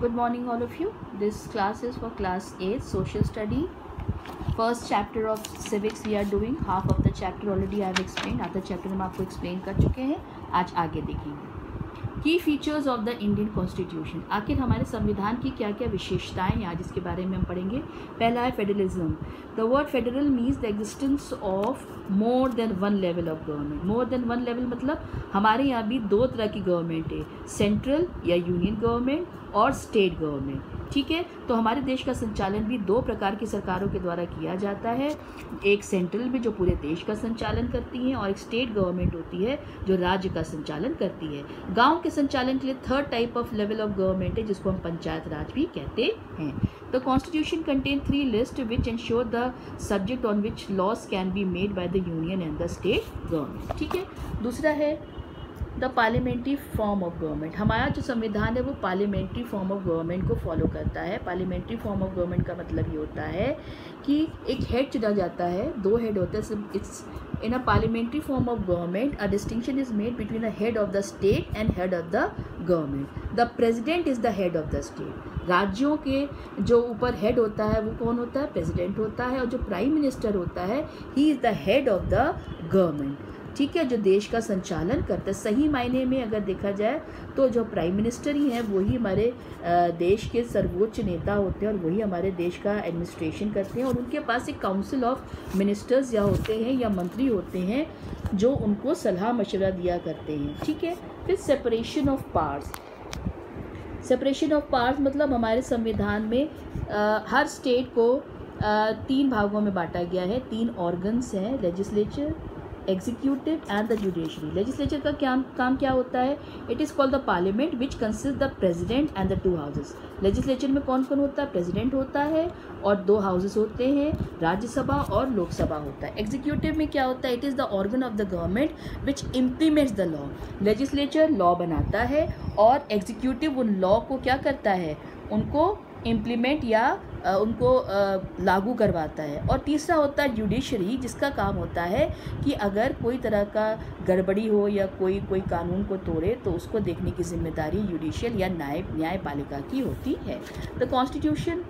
good morning all of you this class is for class 8 social study first chapter of civics we are doing half of the chapter already i have explained आधा chapter हम आपको explain कर चुके हैं आज आगे देखेंगे की features of the Indian constitution आखिर हमारे संविधान की क्या क्या विशेषताएँ हैं? आज इसके बारे में हम पढ़ेंगे। पहला है federalism the word federal means the existence of more than one level of government more than one level मतलब हमारे यहाँ भी दो तरह की गवर्नमेंट है। सेंट्रल या यूनियन गवर्नमेंट और स्टेट गवर्नमेंट ठीक है? तो हमारे देश का संचालन भी दो प्रकार की सरकारों के द्वारा किया जाता है। एक सेंट्रल में जो पूरे देश का संचालन करती हैं और एक स्टेट गवर्नमेंट होती है जो राज्य का संचालन करती है। गाँव के संचालन के लिए third type of level of government है, जिसको हम पंचायत राज भी कहते हैं। The constitution contain three list which ensure the subject on which laws can be made by the union and the state government ठीक है? दूसरा है the parliamentary form of government. हमारा जो संविधान है, वो पार्लियामेंट्री फॉर्म ऑफ़ गवर्नमेंट को फॉलो करता है। पार्लियामेंट्री फॉर्म ऑफ़ गवर्नमेंट का मतलब ये होता है कि एक हेड चुना जाता है, दो हेड होते हैं it's in a parliamentary form of government a distinction is made between the head of the state and head of the government the president is the head of the state राज्यों के जो ऊपर head होता है, वो कौन होता है? प्रेजिडेंट होता है। और जो प्राइम मिनिस्टर होता है he is the head of the government ठीक है जो देश का संचालन करता है। सही मायने में अगर देखा जाए तो जो प्राइम मिनिस्टर ही हैं वही हमारे देश के सर्वोच्च नेता होते हैं और वही हमारे देश का एडमिनिस्ट्रेशन करते हैं। और उनके पास एक काउंसिल ऑफ़ मिनिस्टर्स या होते हैं या मंत्री होते हैं जो उनको सलाह मशवरा दिया करते हैं। ठीक है? फिर separation of parts separation of parts मतलब हमारे संविधान में आ, हर स्टेट को आ, तीन भागों में बांटा गया है। तीन ऑर्गन्स हैं legislature executive and the judiciary legislature का क्या काम क्या होता है? It is called the parliament which consist the president and the two houses legislature में कौन कौन होता है? प्रेजिडेंट होता है और दो हाउसेस होते हैं, राज्यसभा और लोकसभा होता है। एग्जीक्यूटिव में क्या होता है? It is the organ of the government which implements the law legislature law बनाता है और एग्जीक्यूटिव उन लॉ को क्या करता है? उनको इम्प्लीमेंट या उनको लागू करवाता है। और तीसरा होता है जुडिशरी जिसका काम होता है कि अगर कोई तरह का गड़बड़ी हो या कोई कोई कानून को तोड़े तो उसको देखने की ज़िम्मेदारी जुडिशियल या न्याय, न्यायपालिका की होती है। The constitution